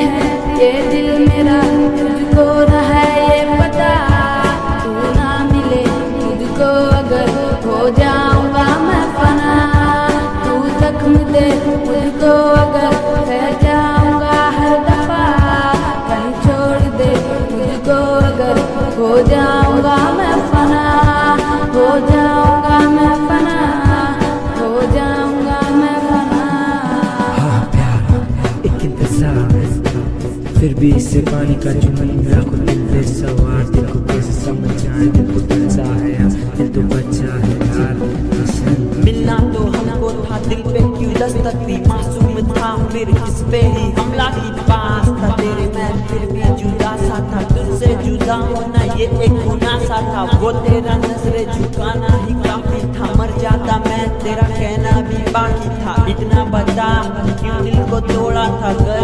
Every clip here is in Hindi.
है दिल मेरा तुझको ना तू ना मिले तुझको अगर हो जाऊँगा मैं जख्म दे मुझको अगर हर दफ़ा। कहीं छोड़ दे मुझको अगर मैं फना। हो जाऊँगा मैं फना। मैं फना। मिलना तो हमको था दिल पे, क्यों दस्तक दी? मासूम था फिर किस पे ही? हमला की पास था तेरे मैं फिर भी जुदा सा था। तुझसे जुदा होना ये एक गुना सा था। वो तेरा नजरे झुकाना ही काफ़ी था। मर जाता मैं, तेरा कहना भी बाकी था। इतना बता, क्यों दिल को तोड़ा था? गरीब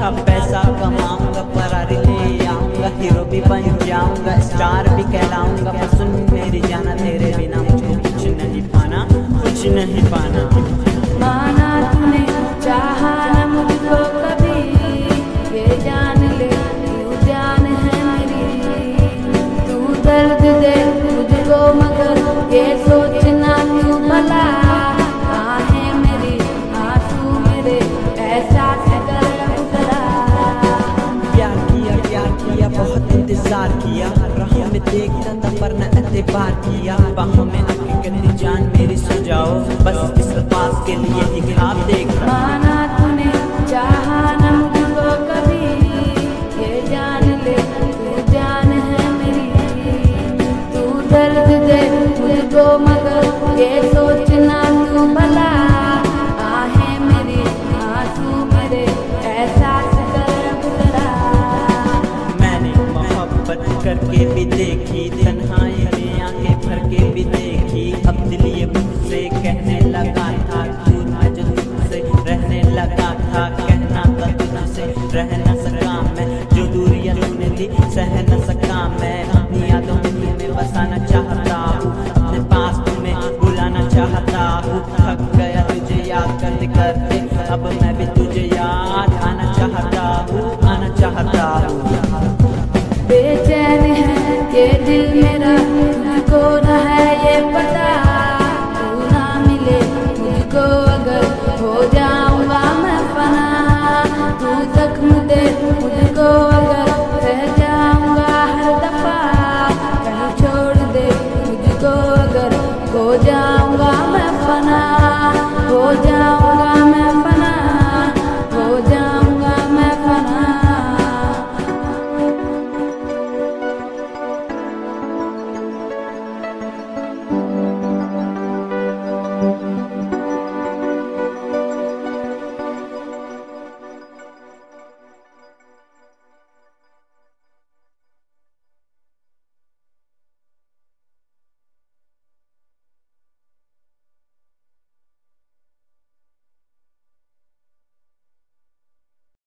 था, पैसा कमाऊँगा परारी ले आऊँगा हीरो भी बन जाऊँगा स्टार भी कहलाऊँगा। पर सुन मेरी जाना, तेरे बिना मुझको कुछ नहीं पाना, कुछ नहीं पाना। माना तूने, चाहा मुझको कभी, ये जान ले, तू जान है मेरी। तू दर्द दे मुझको मगर, ये सोचना किया, राह में देखता था पर न एतबार किया। बाहों में आके कहती जान मेरी सो बस इस अल्फाज के लिए ही ख्वाब देख। माना तूने चाहा न मुझको कभी, ये जान ले तू जान है मेरी। तू दर्द दे मुझको मगर, ये सोचना रह न सका मैं जो दूरियाँ तूने दी सह न सका मैं अपनी यादों में तुम्हें बसाना चाहता हूँ। अपने पास तुम्हें बुलाना चाहता हूँ। थक गया तुझे याद करते करते, अब मैं भी तुझे याद आना चाहता हूँ, आना चाहता हूँ। बेचैन है ये दिल मेरा